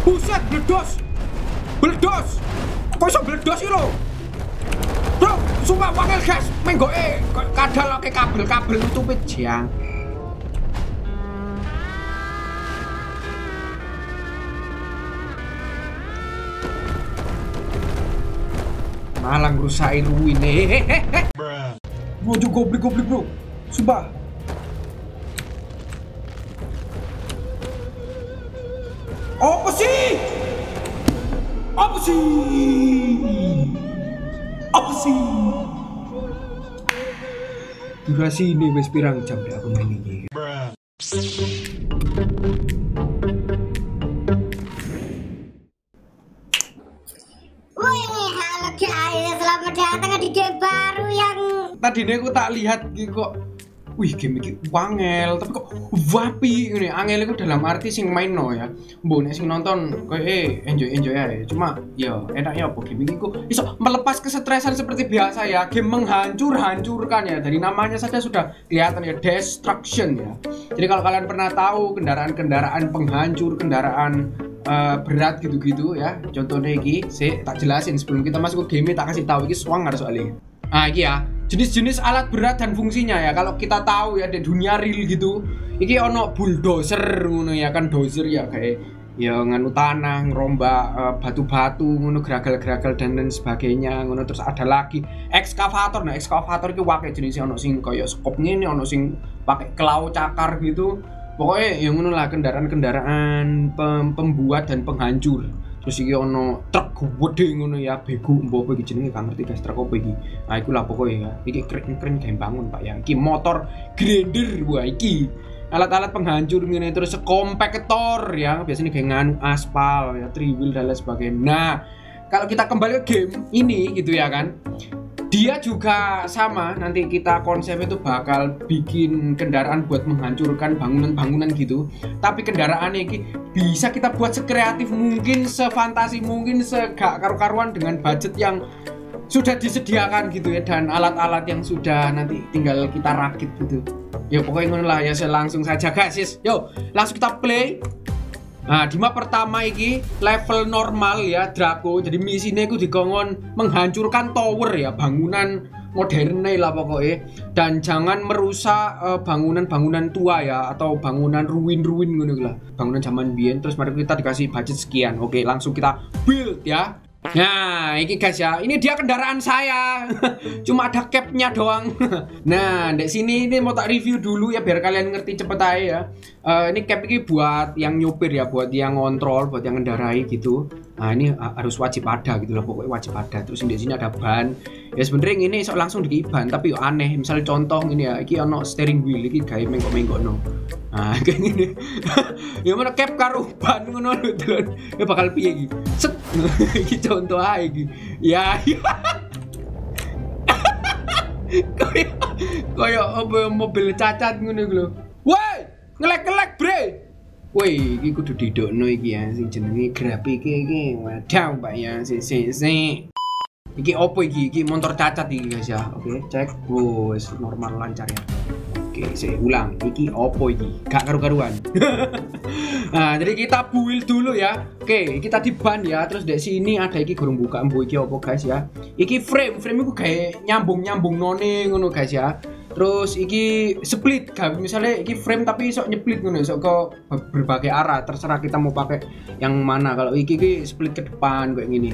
Buset, bledos. Bledos. Kok iso bledos iki lho? Bro, sumpah wangel guys. Menggoke kadal oke kabel-kabel nutupi jang. Malah ngerusain ruin hehehe. Bro, juga goblok-goblok bro. Sumpah. Apa sih? Apa sih? Apa sih? Durasi ini wis pirang jam deh aku main ini. Wih, halo guys, selamat datang di game baru yang Tadi ini aku tak lihat kok Wih game ini wangel. Tapi kok wapi ini angel itu dalam arti sing main no ya nek sing nonton kayak eh enjoy enjoy aja cuma ya enaknya apa? Game ini kok bisa melepas kesetresan seperti biasa ya. Game menghancur hancurkan ya. Dari namanya saja sudah kelihatan ya destruction ya. Jadi kalau kalian pernah tahu kendaraan-kendaraan penghancur kendaraan eh, berat gitu-gitu ya. Contohnya iki sih tak jelasin sebelum kita masuk ke game tak kasih tahu. Iki swanger soalnya. Nah, iki ya. Jenis-jenis alat berat dan fungsinya ya. Kalau kita tahu ya di dunia real gitu, iki ono bulldozer ngono ya kan dozer ya kayak ya nganu tanah, ngerombak eh, batu-batu ngono geragal-geragal dan lain sebagainya ngono terus ada lagi ekskavator. Nah, ekskavator iki wae jenis ono sing kayak skop ngene, ono sing pakai kelau cakar gitu. Pokoknya yang ngono lah kendaraan-kendaraan pem- pembuat dan penghancur terus iki ono truk gede ngono ya bego mbok apa iki jenenge gak ngerti guys truk apa iki. Nah iku lah pokoknya ya. Iki keren-keren gawe bangun pak ya. Iki motor grinder wah iki. Alat-alat penghancur ngene terus kompaktor ya. Biasanya kayak nganu aspal ya wheel dan lain sebagainya. Nah kalau kita kembali ke game ini gitu ya kan dia juga sama nanti kita konsep itu bakal bikin kendaraan buat menghancurkan bangunan-bangunan gitu. Tapi kendaraan ini bisa kita buat sekreatif mungkin sefantasi mungkin segak karu-karuan dengan budget yang sudah disediakan gitu ya dan alat-alat yang sudah nanti tinggal kita rakit gitu. Ya pokoknya ngono lah ya saya langsung saja guys yo langsung kita play Nah, di map pertama iki level normal ya Draco. Jadi misinya itu dikongkon menghancurkan tower ya, bangunan modern lah pokoknya dan jangan merusak eh, bangunan-bangunan tua ya atau bangunan ruin-ruin gitu lah. Bangunan zaman biyen terus mari kita dikasih budget sekian. Oke, langsung kita build ya. Nah, ini guys ya, ini dia kendaraan saya. Cuma ada capnya doang. nah, di sini ini mau tak review dulu ya biar kalian ngerti cepet aja ya. Eh, ini cap ini buat yang nyopir ya, buat yang ngontrol, buat yang ngendarai gitu. Nah, ini ha- harus wajib ada gitu loh, pokoknya wajib ada. Terus di sini ada ban. Ya sebenarnya ini sok langsung di ban, tapi yo aneh. Misalnya contoh ini ya, iki ono steering wheel iki gawe mengkok-mengkok no. Nah, kayak gini. ya mana cap karo ban ngono lho. Ya bakal piye iki? Set. iki contoh aja iki. Ya, ya. Kayak kayak apa mobil cacat ngono iku lho. Woi, ngelek-ngelek, Bre. Woi, iki kudu didokno iki ya sing jenenge grafik iki. Wadaw, Pak ya. Si si si. Iki opo iki? Iki motor cacat iki guys ya. Oke, cek. Oh, wis normal lancar ya. Oke, saya ulang. Iki opo iki? Gak karu-karuan. nah, jadi kita build dulu ya. Oke, kita di ban ya. Terus dari sini ada iki gurung buka embu iki opo guys ya. Iki frame, frame itu kayak nyambung-nyambung none ngono guys ya. Terus iki split, gak misalnya iki frame tapi sok nyeplit ngono, sok ke berbagai arah. Terserah kita mau pakai yang mana. Kalau iki iki split ke depan kayak gini.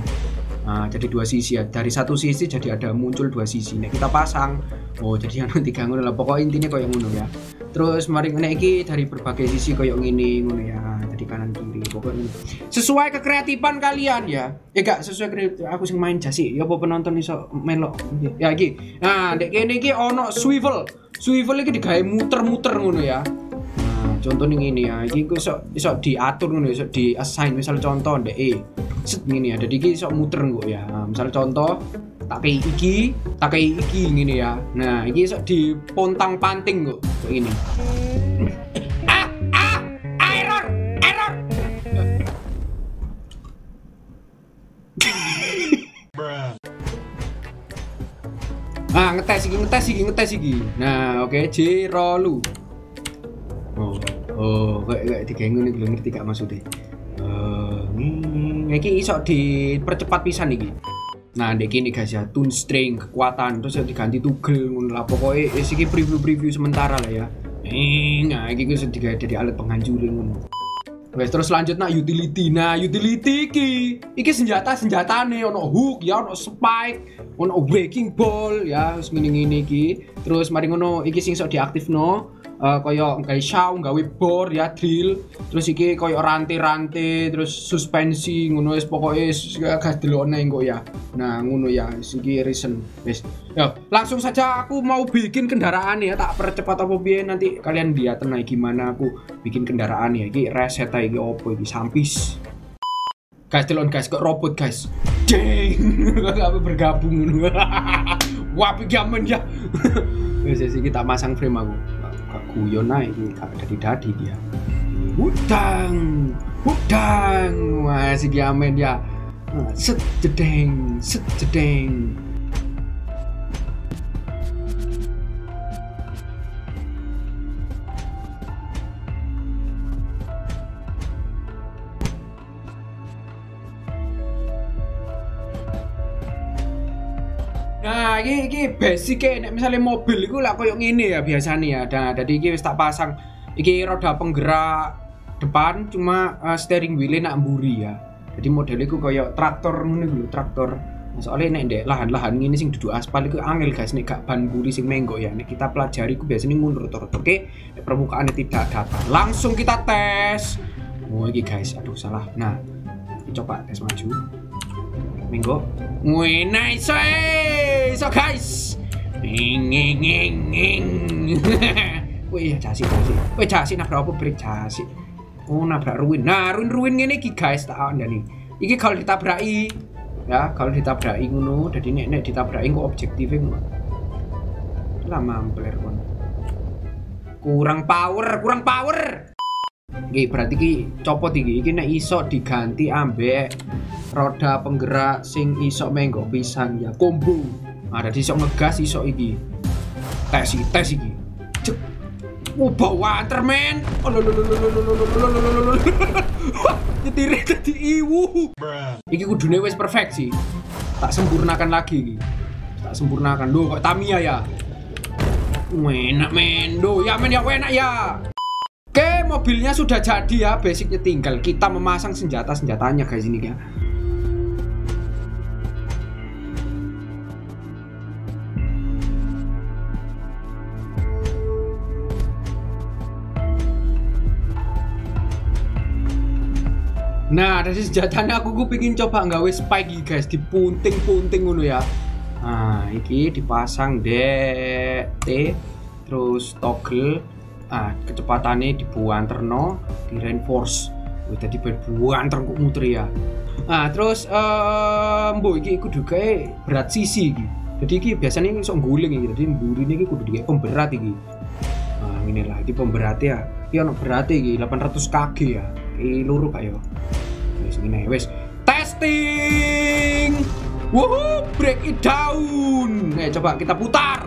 Nah, jadi dua sisi ya. Dari satu sisi jadi ada muncul dua sisi. Nah, kita pasang. Oh, jadi yang tiga ngono lah. Pokoknya intinya kayak ngono ya. Terus mari ngene iki dari berbagai sisi kayak ngene ngono ya. Jadi kanan kiri pokoknya. Sesuai kekreatifan kalian ya. Ya gak sesuai kreatif aku sing main jasi. Ya apa penonton iso melok. Ya iki. Nah, dek kene iki ono swivel. Swivel iki digawe muter-muter ngono ya. Nah, contoh nih ini ya, iki ku iso iso diatur ngono, iso di assign misal contoh ndek E. Set ngene ya, jadi iki iso muter nggo ya. Nah, misal contoh tak kayak iki, tak kayak iki ngene ya. Nah, iki iso dipontang-panting kok kayak gini. Ah, ah, error, error. Ah, ngetes iki, ngetes iki, ngetes iki. Nah, oke, J rolu. Oh, oh, kayak kayak tiga iki lho, ngerti gak maksudnya? Eh, Nging, iki iso dipercepat pisan iki. Nah, ndek kene guys ya, tune string kekuatan terus ya diganti tugel ngono lah. Pokoke wis iki preview-preview sementara lah ya. Nging, nah iki wis digawe dari alat penghancur ngono. Wes terus lanjut nak utility. Nah, utility iki iki senjata senjatane ono hook ya, ono spike, ono breaking ball ya, wis ngene-ngene iki. Terus mari ngono iki sing iso diaktifno uh, koyo gawe shaw, gawe bor ya drill. Terus iki koyo rantai-rantai, terus suspensi ngono wis pokoke gas delokne engko ya. Nah, ngono ya, iki reason. Wis. Ya, langsung saja aku mau bikin kendaraan ya, tak percepat apa piye nanti kalian lihat tenang gimana aku bikin kendaraan ya. Iki reset iki opo iki sampis. Guys, telon guys, kok robot guys. Ding, apa bergabung Wah, pijaman ya. Wes iki tak masang frame aku guyon ini gak dadi dadi dia. Udang udang masih si ya. Main set Nah, iki iki basic nek misalnya mobil iku lah koyo ngene ya biasanya ya. Nah, jadi iki wis tak pasang iki roda penggerak depan cuma uh, steering wheel nak mburi ya. Jadi model iku koyo traktor ngono lho, traktor. Nah, Soalnya nek ndek lahan-lahan ngene sing duduk aspal iku angel guys nek gak ban mburi sing menggo ya. Nek kita pelajari iku biasanya ngono rata-rata. Oke, nek permukaannya tidak datar. Langsung kita tes. Oh, iki guys, aduh salah. Nah, coba tes maju. Minggu. Wih, nice, eh. So guys. Ing ing ing. Wih, jasi jasi. Wih, jasi nabrak apa break jasi. Oh, ruin. Nah, ruin ruin guys, tak ada nih. Iki kalau ditabraki ya, kalau ditabraki ngono, jadi nek nek ditabraki kok. Lah mampir kon. Kurang power, kurang power. Iki berarti iki copot iki. Iki nek iso diganti ambek roda penggerak sing iso menggo pisan ya combo. Nah, dadi sok ngegas iso iki. Tes iki, tes iki. Cek. Oh, bawa anter men. Nyetire iwu. Iki kudune wis perfect sih. Tak sempurnakan lagi iki. Tak sempurnakan. Loh, kok Tamia ya? Enak men. Loh, ya men ya enak ya. Oke, mobilnya sudah jadi ya. Basicnya tinggal kita memasang senjata-senjatanya guys ini ya. Nah, dari senjatanya aku gue pengen coba nggawe spike guys, dipunting-punting ngono ya. Nah, iki dipasang dek. T terus toggle. Ah kecepatannya dibuanterno di reinforce Wih, tadi buanter kok muter ya. Nah terus eh mbok iki kudu berat sisi iki. Jadi iki biasanya ini sok guling iki jadi mburi iki kudu pemberat iki. Nah ini lah pemberat ya iki ono berat iki 800 kg ya. Iki luru gak ya wis ngene testing Woohoo, break it down. Eh, coba kita putar.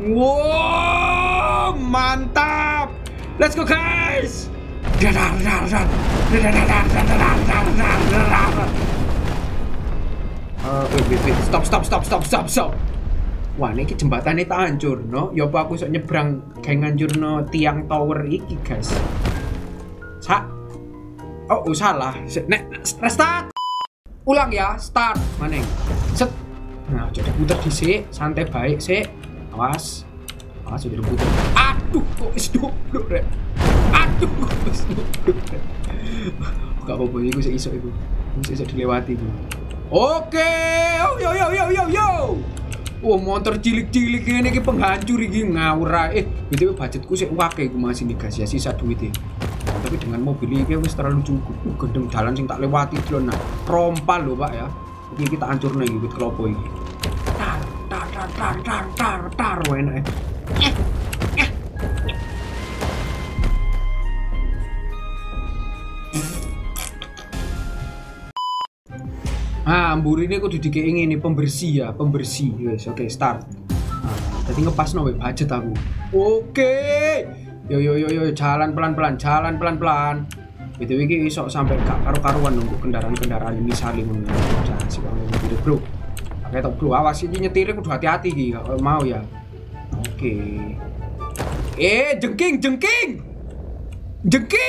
Wow, mantap. Let's go guys. Wait. Stop, stop, stop, stop, stop, stop. Wah, ini jembatannya tak hancur, no? Ya aku sok nyebrang kayak tiang tower iki, guys. Sa Oh, oh salah. Nek, restart. Ulang ya, start. Maneng. Set. Nah, jadi puter dhisik, santai baik sih. Awas. Awas udah puter. Aduh, kok wis duduk, Rek. Aduh, kok wis duduk, Rek. Gak apa-apa, iku sik iso iku. Iku iso dilewati iku. Oke, oh, yo yo yo yo yo. Oh, motor cilik-cilik ini penghancur iki ngawur. Eh, BTW budgetku sik wake iku masih guys ya sisa duit tapi dengan mobil ini wis terlalu cukup gendeng jalan sing tak lewati dulu nah rompal lho pak ya ini kita hancur nih wit kelopo ini tar tar tar tar tar tar tar Wah, enak ya Ah, mburi ini aku didike ini pembersih ya, pembersih. Yes, oke, start. Nah, tadi ngepas no budget aku. Oke. Yo yo yo yo, jalan pelan-pelan, jalan pelan-pelan. BTW iki iso sampai gak karu-karuan nunggu kendaraan-kendaraan ini saling. Nah, si Bang nyetir, Bro. Pakai tok, Bro. Awas iki nyetirnya kudu hati-hati kalau mau ya. Oke. Eh, jengking, jengking. Jengking.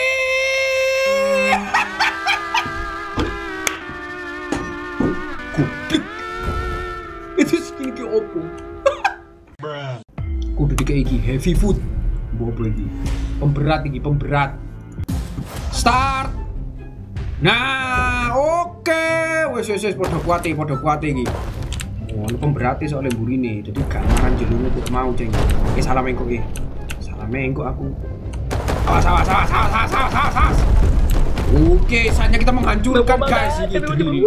Goblok. Itu skin ke opo? Kudu iki heavy food. Bobo iki. Pemberat iki, pemberat. Start. Nah, oke. Wes wes wes padha kuate, padha kuate iki. Oh, ini pemberat soalnya burine. Jadi gak makan jelungnya kok mau, Ceng. Eh, salah mengko eh. Salah mengko aku. Awas, awas, awas, awas, awas, awas, awas. Oke, saatnya kita menghancurkan guys ini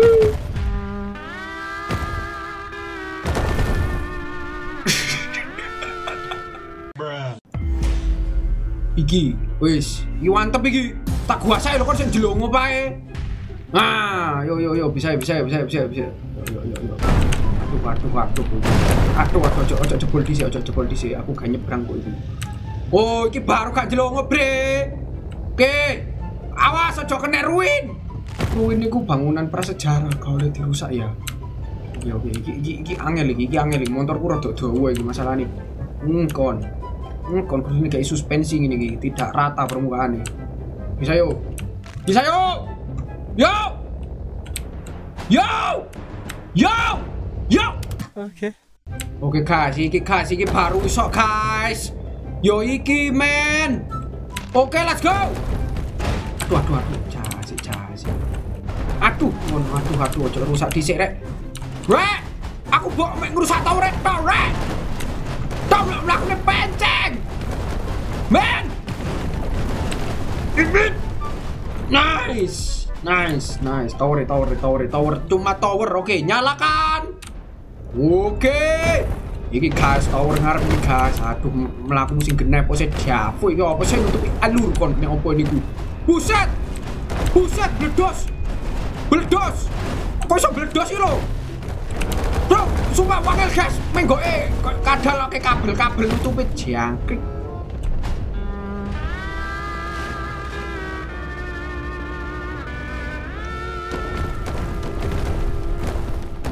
Iki, wis, iki mantep iki. Tak kuasai lho kon sing jelongo pae. Nah, yo yo yo bisa bisa bisa bisa bisa. Yo yo yo. Aduh, aduh, aduh. Aduh, aduh, ojo ojo jebol dhisik, ojo jebol dhisik. Aku gak nyebrang kok iki. Oh, iki baru gak jelongo, Bre. Oke. Awas ojo kena ruin. Ruin iku bangunan prasejarah gak oleh dirusak ya. Ya oke, iki iki iki angel iki, iki angel. Motorku rada dawa iki masalahnya. Hmm, kon. Hmm, kudu kayak suspensi gini iki, tidak rata permukaannya. Bisa yuk. Bisa yuk. Yo. Yo. Yo. Yo. Oke. Oke guys, iki guys, iki baru iso guys. Yo iki men. Oke, let's go. Aduh, aduh, aduh, jasi, jasi. Aduh, mon, aduh, aduh, ojo rusak dhisik rek. Rek, aku mek ngrusak tau rek, tau rek. Tau mlakune penceng. Men. Ini. Nice. Nice, nice. Tower, tower, tower, tower. Cuma tower. Oke, nyalakan. Oke. Iki guys, tower ngarep iki guys. Aduh, mlaku sing genep kok jafu iki apa sih nutupi alur kon nek opo niku. Buset. Buset bledos. Bledos. Kok iso bledos iki lho? Bro, sumpah wangel guys. Menggoke kadal oke kabel-kabel nutupi jangkrik.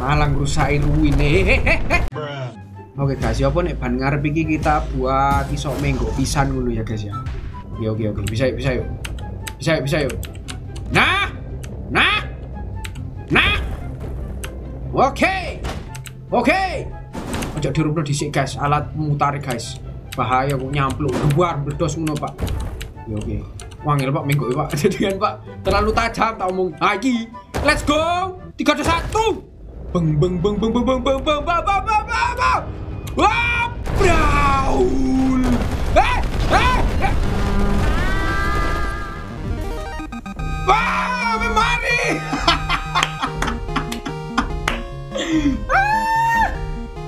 Malah ngrusakin ruin hehehe Oke guys, ya apa nek ban ngarep iki kita buat iso menggo pisan ngono ya guys ya. Oke oke oke, bisa yuk, bisa yuk. Bisa yuk, bisa yuk. Nah. Nah. Nah. Oke. Oke. Ojo dirupno dhisik guys, alat mutar guys. Bahaya kok nyampluk luar bledos ngono, Pak. Ya oke. Wangil Pak menggo Pak. Jadian Pak terlalu tajam tak omong. Ha iki. Let's go. 3 2 1. Beng beng beng beng beng beng beng beng beng beng beng beng beng Braul Eh, eh, eh Wah,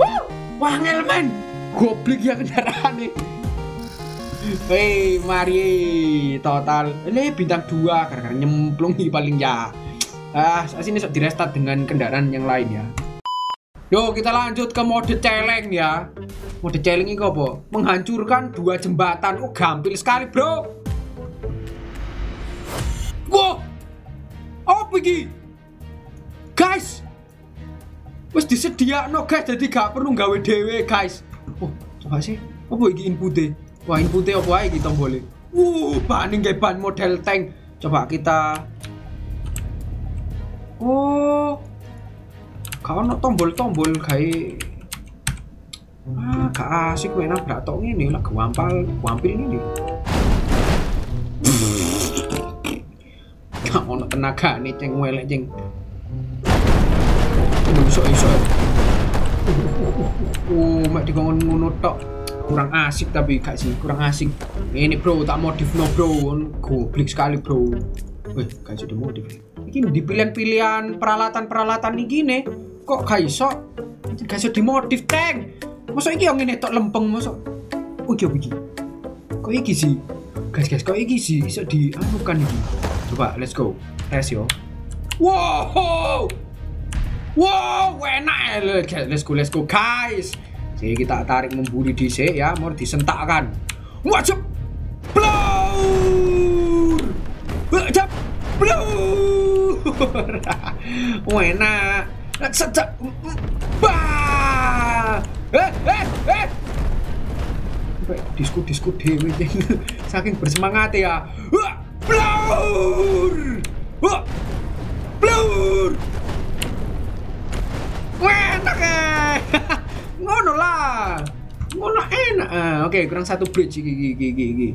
Ah, Wangel men Goblok ya kendaraan nih Hei, mari total. Ini bintang dua karena nyemplung nih paling ya. Ah, sini sok direstart dengan kendaraan yang lain ya. Yo, kita lanjut ke mode celeng ya. Mode celeng ini apa? Menghancurkan dua jembatan. Oh, gampil sekali, bro. Wow. Apa iki? Guys. Wes disediakno guys, jadi gak perlu gawe dhewe, guys. Oh, coba sih. Apa iki inputnya? Wah, inputnya apa aja kita boleh. Uh, bahan kayak ban model tank. Coba kita Oh. Kau ono tombol-tombol kayak Ah, gak asik kowe nabrak tok ngene lah gampal, gampil ini. Gak ono tenaga nih ceng welek ceng. Iso iso. Oh, mak dikongkon ngono tok. Kurang asik tapi gak sih, kurang asik. Ini bro, tak modif no bro. Goblok sekali bro. Wih, gak sudah modif. Ini di pilihan-pilihan peralatan-peralatan ini gini. Kok gak iso? Gak iso dimodif tank. Masa iki yang ini tok lempeng masa? Oh apa iki? Kok iki sih? Guys guys, kok iki sih iso dianukan iki? Coba let's go. Tes yo. Wow! Wow, enak ya. Let's go, let's go guys. Jadi kita tarik memburi DC ya, mau disentakkan. Wajib. Blur. Blur. Enak. Sejak bah eh eh eh. Disku disku dewe saking bersemangat ya. Blur. Blur. Enak eh. Ngono lah. Ngono enak. Ah, oke kurang satu bridge. Iki iki iki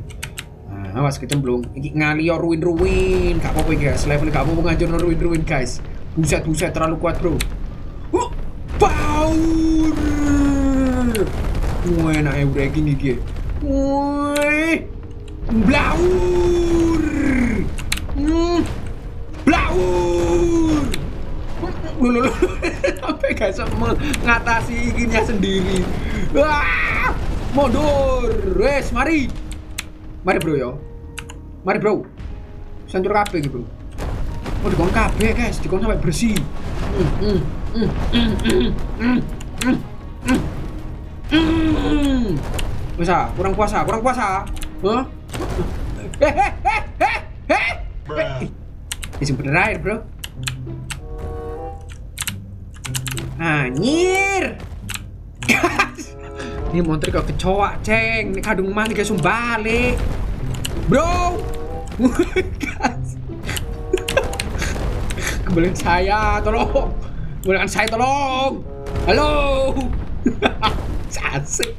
Nah, awas kecemplung iki ngalio ruin ruin gak apa-apa guys. Level gak apa-apa ngancur ruin ruin guys. Buset buset terlalu kuat bro. Uh, power! Wah, enak ya breaking iki Wih, blaur hmm, blaur loh, loh. sampai gak bisa mengatasi ikinya sendiri? Wah, mundur. Wes mari Mari bro yo. Mari bro. Sancur kabeh gitu. Bro. Oh, dikon kabeh, guys. Dikon sampai bersih. Mm, mm, mm, Bisa, kurang puasa, kurang puasa. Huh? Ini sumber air, bro. Anjir. Ini monster kok kecoa, ceng. Ini kadung mandi kayak sumbalik. Bro. Kembaliin saya tolong. Kembalikan saya tolong. Halo. Asik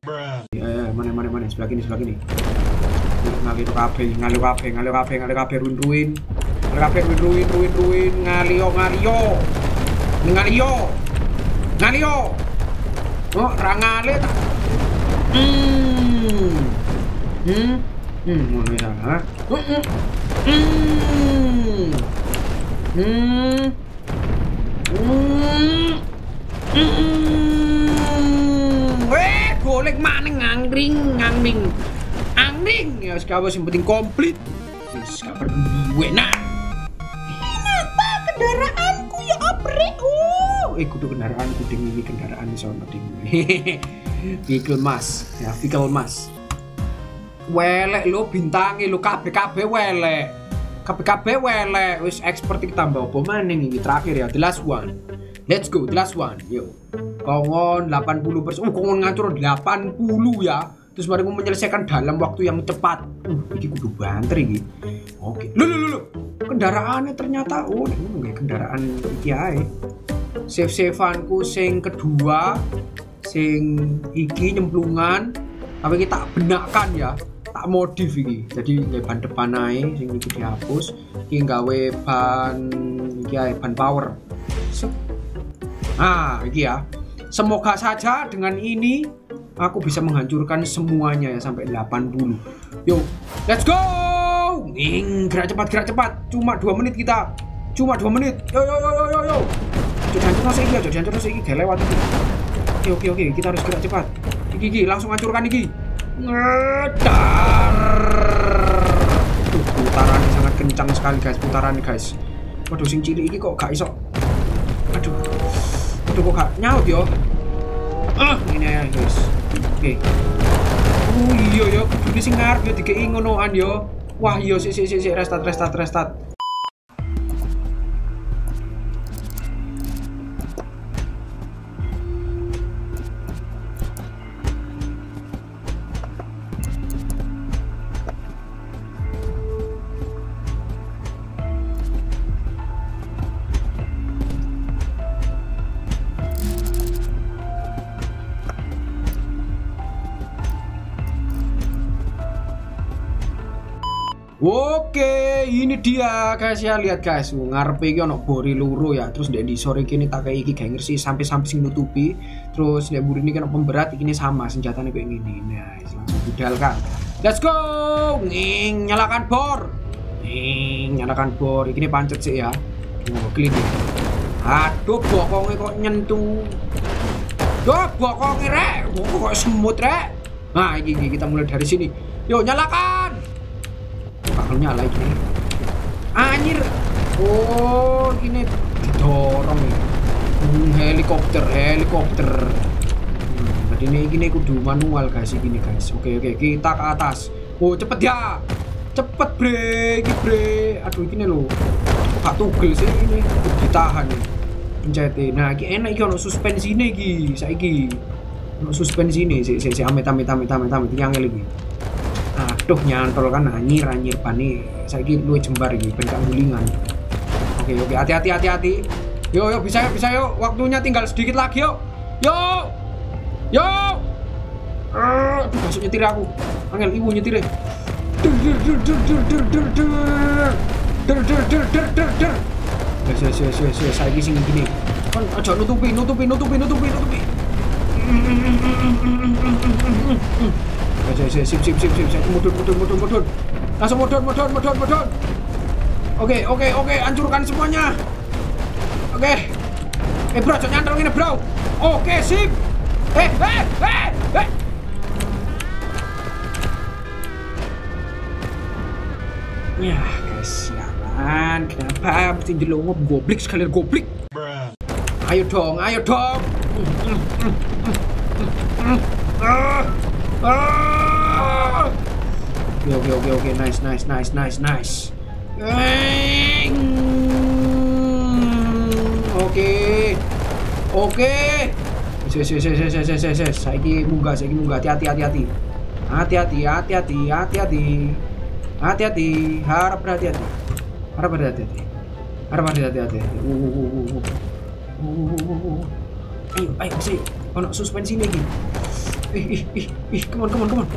Ya, ya, mana mana mana? Sebelah kini sebelah kini. Ngalir kafe ngalir kafe ngalir kafe ngalir kafe ruin ruin ngalir kafe ruin ruin ruin ruin ngalio ngalio ngalio ngalio oh rangale hmm. Hmm うんもう見ながらうんうんうんうん eh golek mana ngangring ngangring ngangring ya sekarang yang penting komplit Sekarang gue, duwe nah kenapa kendaraanku ya oprek Oh, eh kudu kendaraanku ding ini kendaraan iso ding pikul mas ya pikul mas welek lo bintangi lo kabeh kabeh welek. Kabeh welek. Wis expert iki tambah apa maning iki? Terakhir ya the last one. Let's go the last one. Yo. Kongon 80 persen. Oh kongon ngatur 80 ya. Terus mari menyelesaikan dalam waktu yang cepat uh ini kudu banter ini oke. Lu lu lu kendaraannya ternyata oh ini kendaraan iki ae. Save saveanku sing kedua sing iki nyemplungan tapi kita benakkan ya tak modif iki. Jadi nggak ban depan ae sing iki dihapus iki gawe ban iki ae ban power. Set. ah iki ya. Semoga saja dengan ini aku bisa menghancurkan semuanya ya sampai 80 yo let's go! Ing, gerak cepat gerak cepat. Cuma dua menit kita. Cuma dua menit. Yo yo yo yo yo yo. Jangan hancur nasi iki aja hancur nasi iki. Gak lewat. Iki oke oke oke. Kita harus gerak cepat. Iki iki langsung hancurkan iki ngedar Tuh, putaran sangat kencang sekali guys. Putaran guys. Waduh sing cilik iki kok gak iso. Aduh. Aduh kok gak nyaut yo. Ah ini ya guys. Oke. Oh iya yo. Ini sing ngarep yo. Dikei ngonoan yo. Wah iya sik sik sik restart restart restart Oke, ini dia guys ya lihat guys, ngarepe iki ono bori luru ya. Terus ndek di sore kini tak kayak iki ganger sih sampai sampai sing nutupi. Terus ndek buri ini kan pemberat ini sama senjatanya kayak gini. Nice, langsung budal kan. Let's go. Ning, nyalakan bor. Ning, nyalakan bor. Iki pancet sih ya. Oh, clean. Aduh, bokongnya kok nyentuh. Duh, bokongnya rek. Kok semut rek. Nah, ini, kita mulai dari sini. Yo, nyalakan nyala ini anjir. Oh ini didorong. Ya hmm, helikopter helikopter. Hmm, jadi ini ini kudu manual guys ini guys. Oke oke kita ke atas. Oh cepet ya. Cepet bre. Ini bre. Aduh ini lo Pak Tugel sih ini. Ditahan nih. Pencete. Nah, iki enak iki ono suspensi ini iki. Saiki. Ono suspensi ini si si si amit amit amit amit amit iki. angel Aduh nyantol kan anyir anyir pani. Saiki luwe jembar iki ben gulingan. Oke oke hati-hati hati-hati. Yo yo bisa yo bisa yo. Waktunya tinggal sedikit lagi yo. Yo. Yo. Ah, masuk nyetir aku. Angel ibu nyetir deh. Der der der der der. Saiki sing gini. Kan aja nutupi nutupi nutupi nutupi nutupi. Yes yes sip sip sip sip sip mudun mudun mudun mudun. Langsung mudun mudun mudun mudun. Oke oke oke hancurkan semuanya. Oke. Eh bro, jangan nyantol gini bro. Oke sip. Eh eh eh eh. Ya, kesialan. Kenapa mesti jelongop goblik sekalian goblik? Ayo dong, ayo dong. Ah, ah. Oke, oke, oke, oke. Nice, nice, nice, nice, nice. Oke. Oke. Yes, yes, yes, yes, yes, yes, yes. Saiki munggah, saiki munggah. Hati-hati, hati-hati. Hati-hati, hati-hati, hati-hati. Hati-hati, harap berhati-hati. Harap berhati-hati. Harap berhati-hati. Uh, uh, uh, uh, uh. Uh, uh, uh, uh. Ayo, ayo, masih ono suspensi lagi. Ih, ih, ih, ih, come on, come on, come on.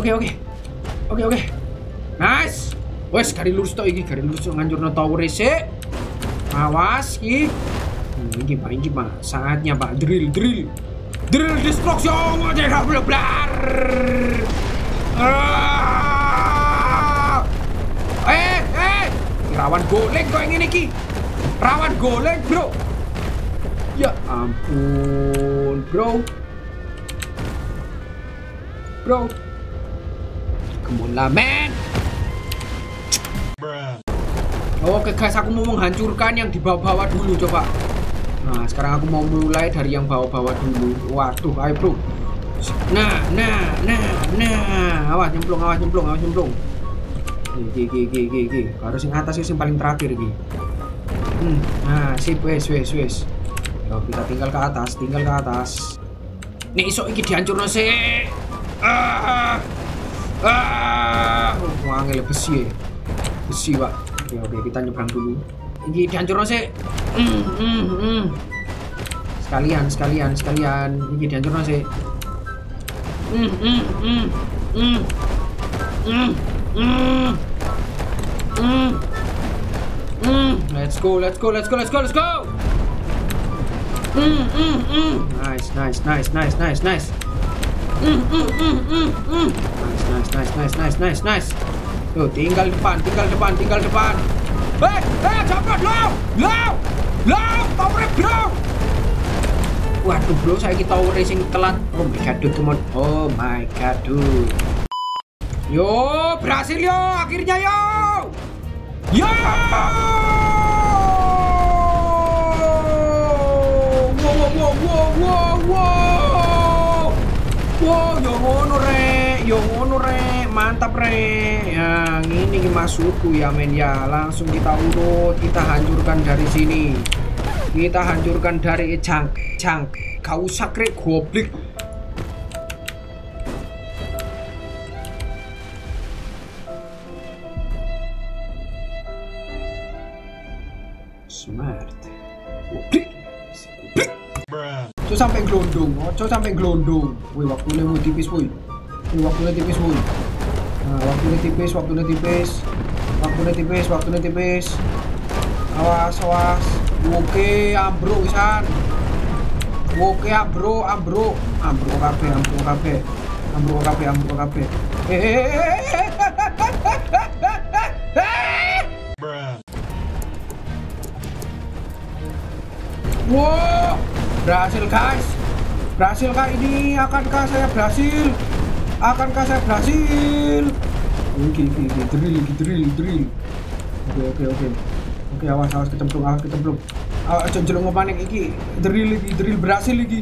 Oke, oke. Oke, oke. Nice. Wes, gari lurus tok iki, gari lurus tok nganjurno tower sik. Awas iki. Hmm, ini Pak, ini Pak. Saatnya Pak drill, drill. Drill destruction, boleh blar. Ah! Eh, eh. Rawan goleng kok yang ini ki. Rawan goleng, Bro. Ya ampun, Bro. Bro. Come on lah, man. Oke guys, aku mau menghancurkan yang di bawah-bawah dulu coba. Nah, sekarang aku mau mulai dari yang bawah-bawah dulu. Waduh, ayo bro. Nah, nah, nah, nah. Awas nyemplung, awas nyemplung, awas nyemplung. Gigi, gigi, gigi, gigi. Harus yang atas sih yang paling terakhir gigi. Hmm, nah, sip, wes, wes, wes. Yo, kita tinggal ke atas, tinggal ke atas. Nih, isok iki dihancurno sih. Ah, ah. Wah, angel besi ya. Besi, Pak. Oke, oke, kita nyebrang dulu. Ini dihancurno sih. Mm, mm, mm. Sekalian, sekalian, sekalian. Ini dihancurno sih. Mm, mm, mm, mm. Mm, mm. Mm. Mm. Let's go, let's go, let's go, let's go, let's go. Mm, mm, mm. Nice, nice, nice, nice, nice, nice. Mm, mm, mm. Nice, nice, nice, nice, nice, nice, nice. Tuh, tinggal depan, tinggal depan, tinggal depan. Eh, eh, cepet lo, lo, lo, tower bro. Waduh bro, saya kita tower racing telat. Oh my god, dude, come on. Oh my god, dude. Yo, berhasil yo, akhirnya yo. Yo! Yang ini masukku ya men ya. Langsung kita urut, kita hancurkan dari sini. Kita hancurkan dari cang, cang. Kau usah krek goblik. Smart. Ojo sampai gelondong, ojo sampai gelondong. Wih, waktunya tipis, wih. Wih, waktunya tipis, wih. Nah, waktunya tipis, waktunya tipis. Waktunya tipis, waktunya tipis. Awas, awas. Oke, ambro pisan. Oke, ambro, ambro. Ambro kabeh, ambro kabeh. Ambro kabeh, ambro kabeh. Eh, eh, eh, eh, eh. Wow, berhasil guys. Berhasil kah ini? Akankah saya berhasil? Akankah saya berhasil? Oke, oke, oke, drill, drill, drill. Oke, oke, oke. Oke, awas, awas kecemplung, awas kecemplung. Awas, jangan jelung panik iki. Drill lagi, drill berhasil lagi.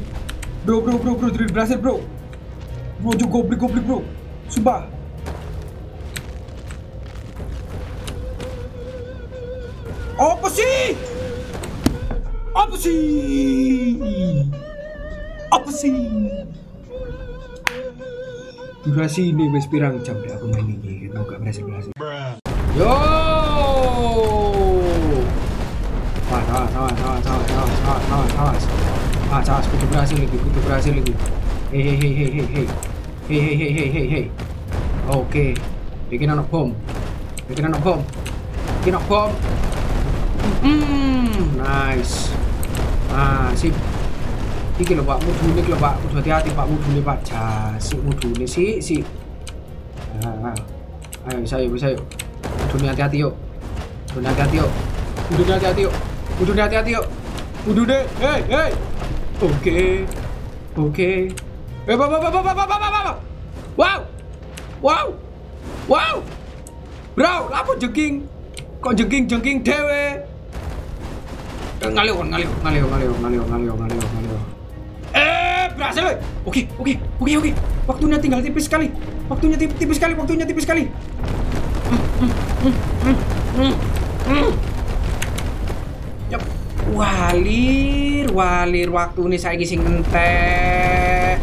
Bro, bro, bro, bro, drill berhasil, bro. Bro, juga goblik, goblik, bro. Sumpah. Apa sih? Apa sih? Apa sih? Durasi ini wis pirang jam deh aku main ini, gitu gak berhasil berhasil. Yo. Wah, awas, awas, awas, awas, awas, awas, awas, awas. Awas, awas, kudu berhasil lagi, kudu berhasil lagi. Hei, hei. Oke, bikin anak bom. Bikin anak bom. Bikin anak bom. Hmm, nice. Ah, sip. Iki lho Pak, mudune iki lho Pak, kudu hati-hati Pak mudune Pak. Jasik mudune sih, sih. Ah, ah. Ayo, bisa yuk, bisa yuk. Mudune hati-hati yuk. Mudune hati-hati yuk. Mudune hati-hati yuk. Mudune hati-hati yuk. Mudune, hei, hei. Oke. Oke. Eh, ba, ba, ba, ba, ba, ba, ba. Wow. Wow. Wow. Bro, lapo jengking? Kok jengking-jengking dewe? Eh, Ngalih, ngalih, ngalih, ngalih, ngalih, ngalih, ngalih, ngalih. Berhasil. Oke, oke, oke, oke. Waktunya tinggal tipis sekali. Waktunya tipis, tipis sekali, waktunya tipis sekali. Yap. Walir, walir waktu ini saya sing entek.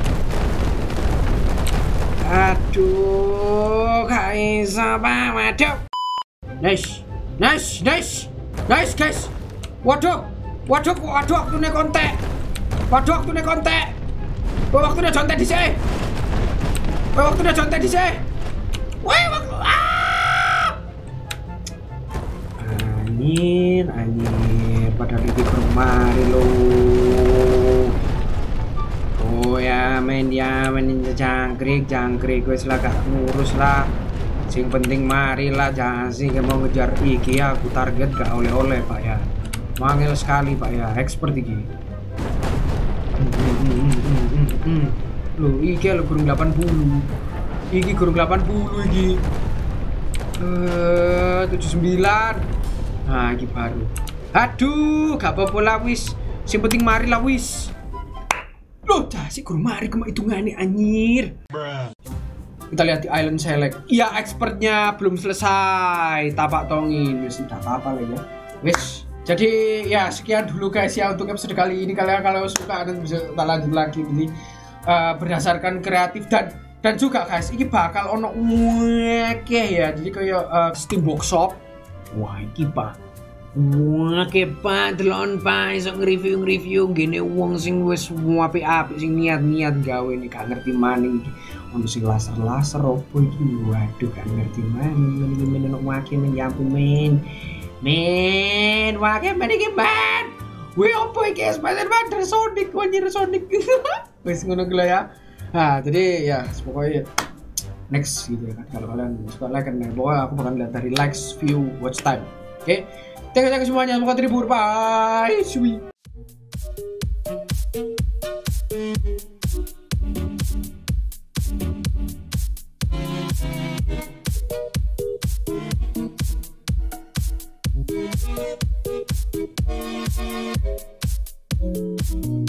Aduh, gak bisa. Waduh. Nice. Nice, nice. Nice, guys. Waduh. Waduh, waduh waktunya kontek. Waduh waktunya kontek. Wah, waktunya contek di sini. Wah, waktunya contek di sini. Wah, waktu ah! Anjir, anjir. Pada lagi ke rumah lo. Oh ya, main dia main jangkrik, jangkrik wes lah gak ngurus lah. Sing penting mari lah jangan sih mau ngejar iki aku target gak oleh-oleh Pak ya. Mangel sekali Pak ya, expert iki. Loh, iki lo kurung 80. Iki kurung 80 iki. Eh, 79. Nah, iki baru. Aduh, gak apa-apa lah wis. Sing penting mari lah wis. Loh, sih kurung mari kemak hitungannya anjir. Kita lihat di Island Select. Iya, expertnya belum selesai. Tapak tongin, wis tidak apa-apa lah ya. Wis. Jadi ya sekian dulu guys ya untuk episode kali ini. Kalian kalau suka dan bisa kita lanjut lagi ini eh, berdasarkan kreatif dan dan juga guys, ini bakal ono wake ya. Jadi kayak eh, Steambox Shop. Wah, iki pak. Wah, pak, delon pak, iso nge-review nge-review gini wong sing wis apik-apik sing niat-niat gawe nih gak ngerti maning. Ono sing laser-laser opo iki? Waduh gak ngerti maning. Ini men ono wake men. Ya ampun men. Men wake men iki men Wih, opo iki Spider-Man dari Sonic, anjir Sonic. Wis ngono gila ya. Nah, jadi ya pokoknya next gitu ya kan. Kalau kalian suka like kan pokoknya aku bakal lihat dari likes, view, watch time. Oke. Thank you, thank you semuanya. Semoga terhibur. Bye. Sweet. うん。